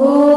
Oh.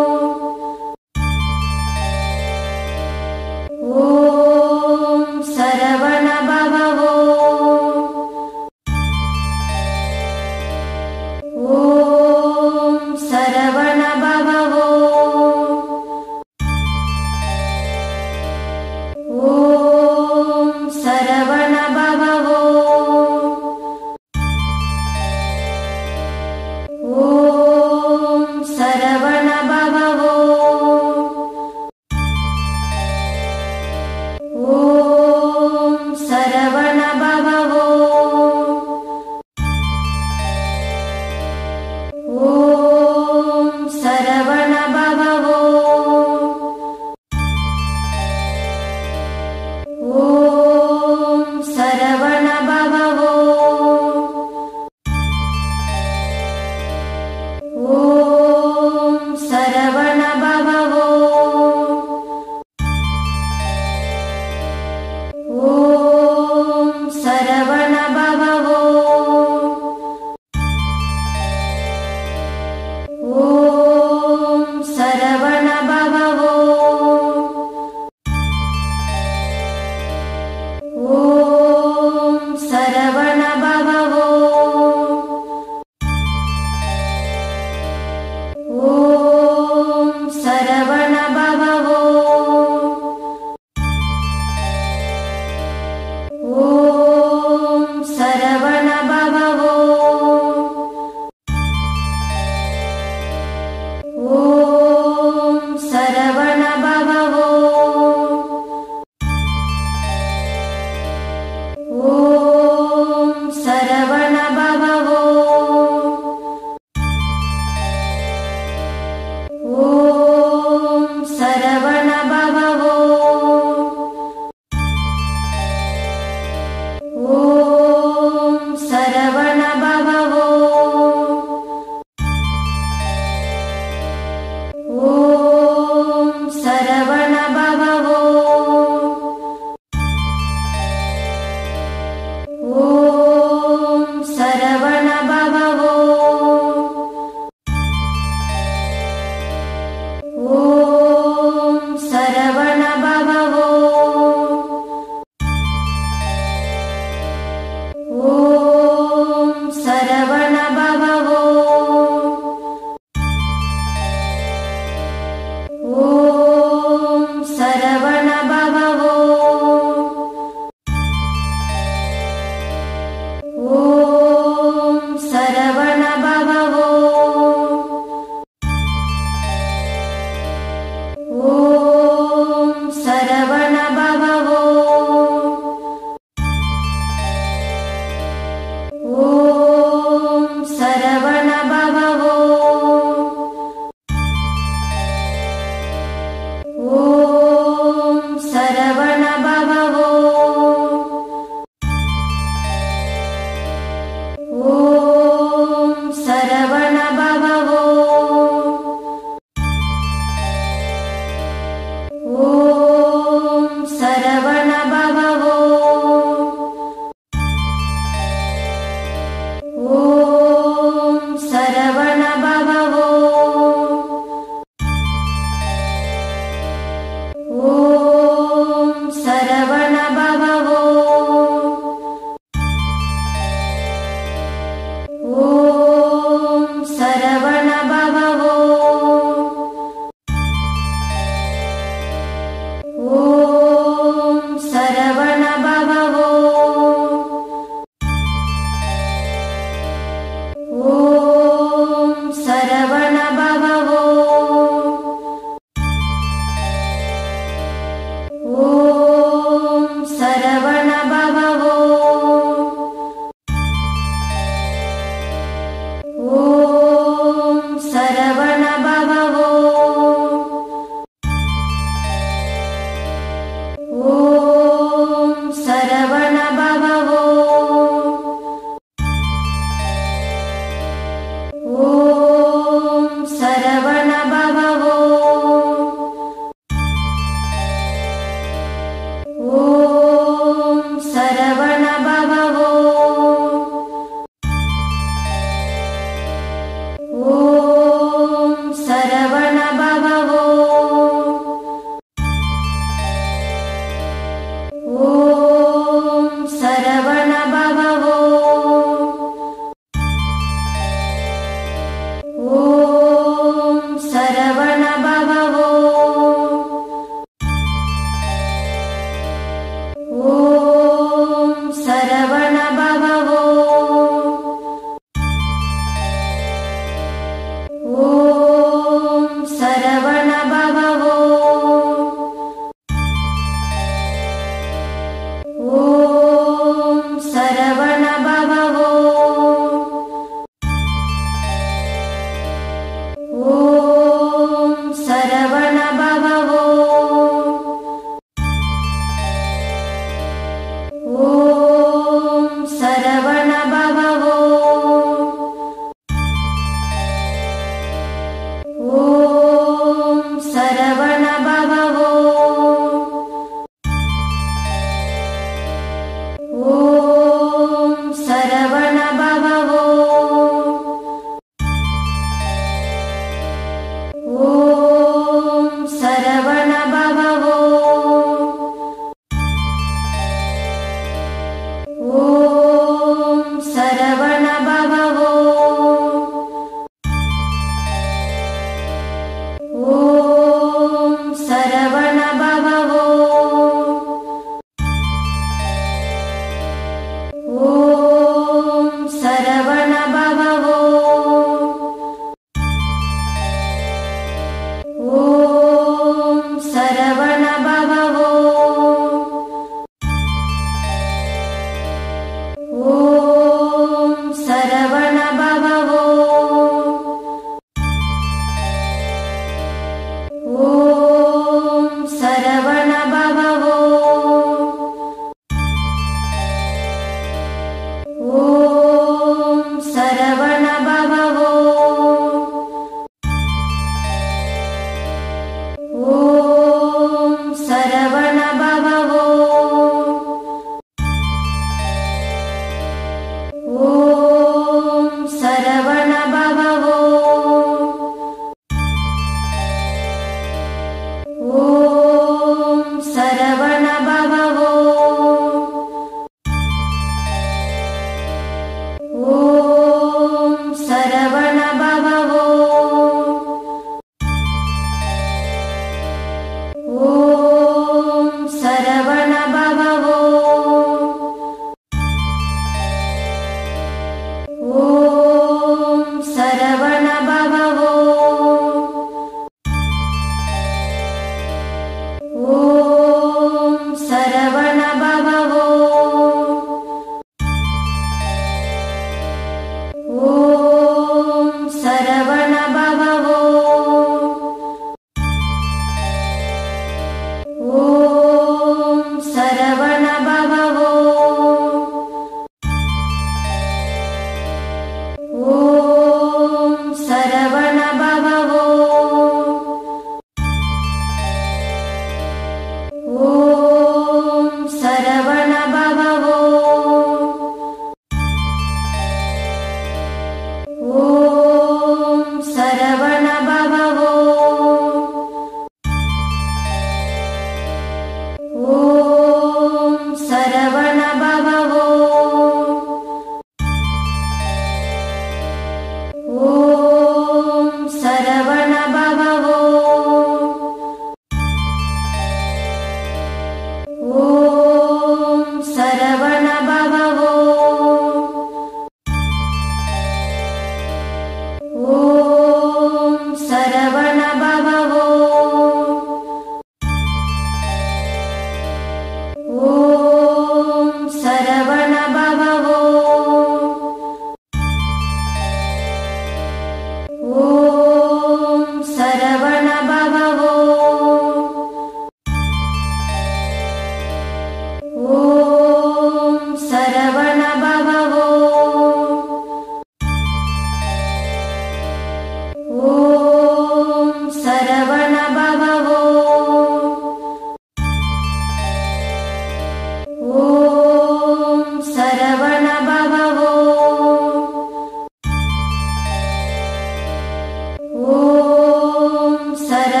ಸರ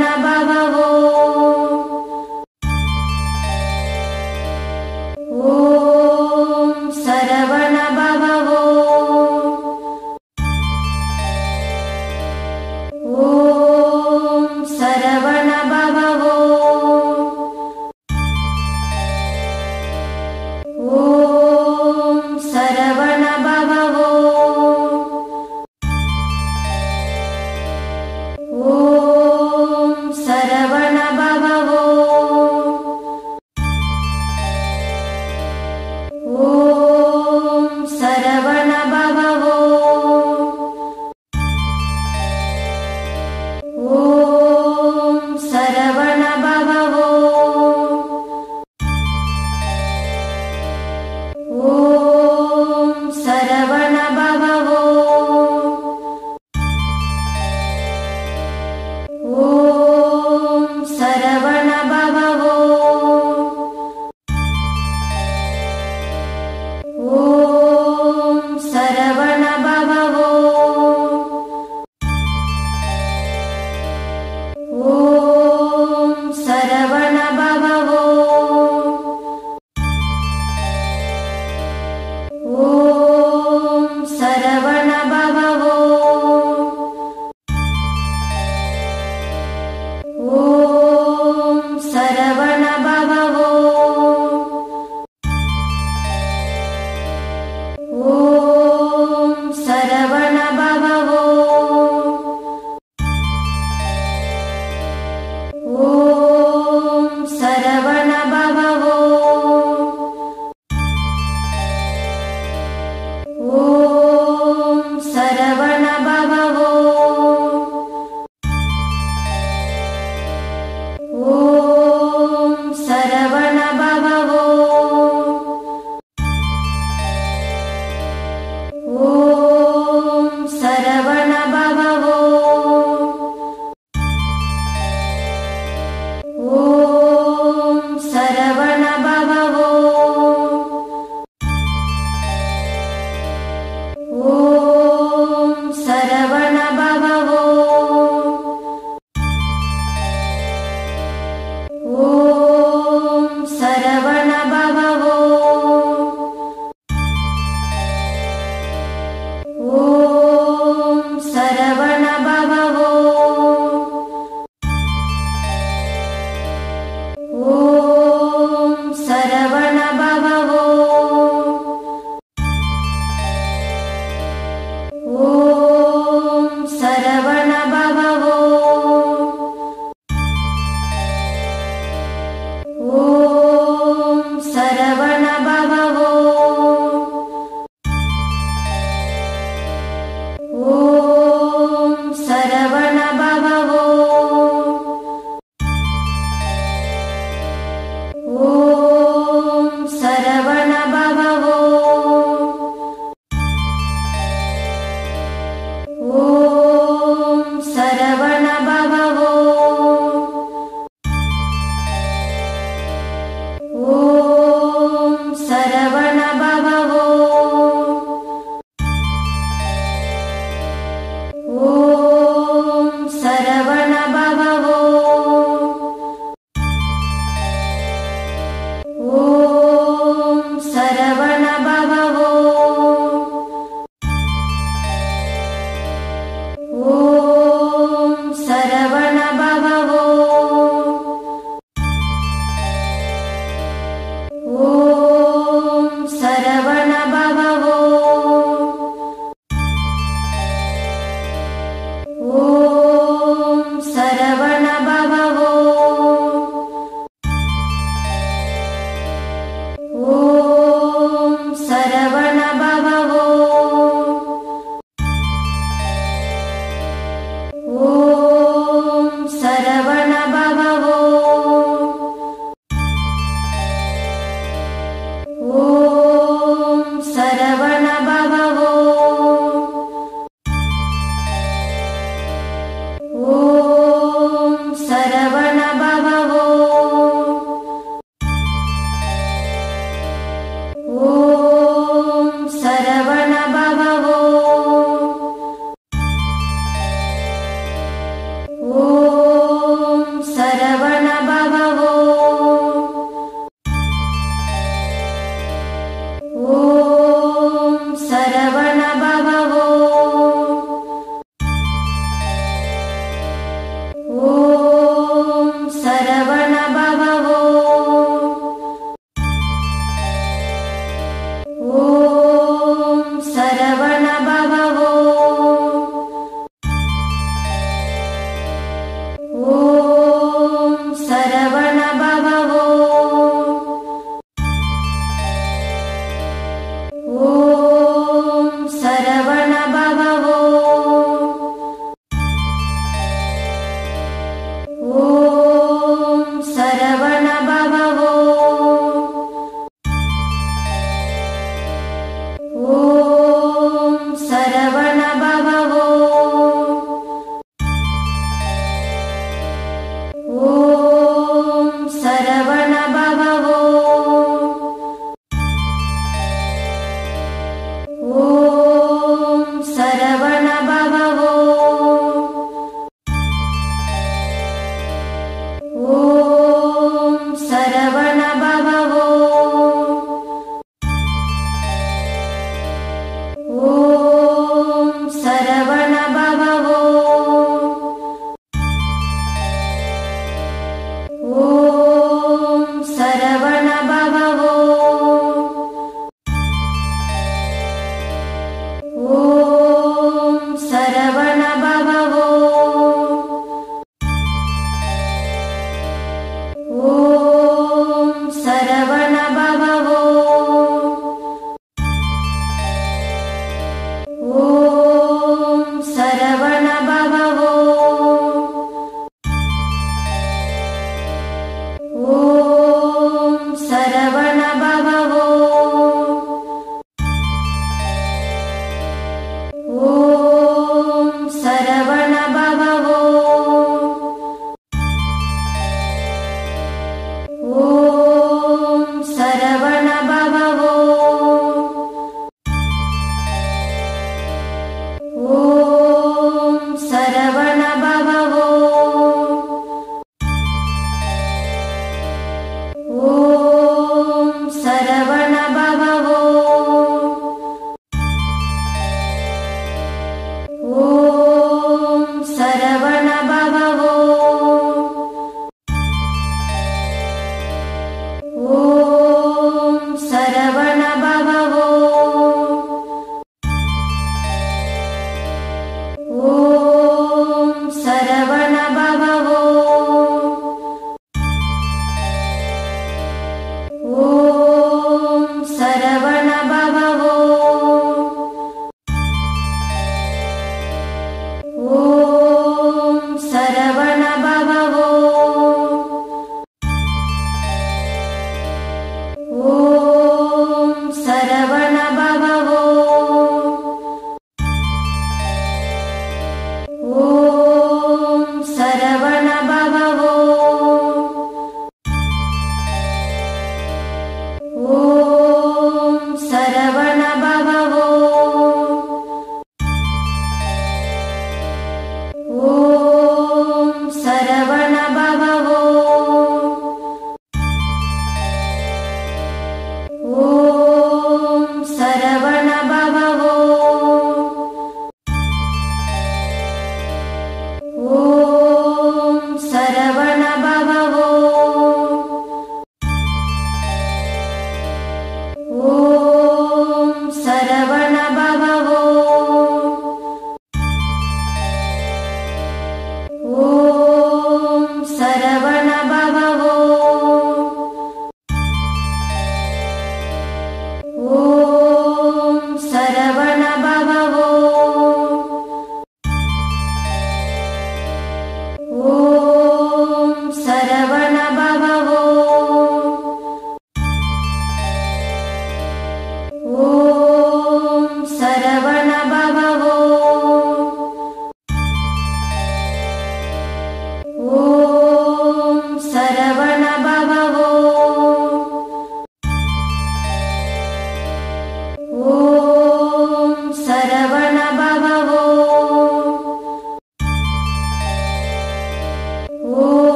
प्रणभवो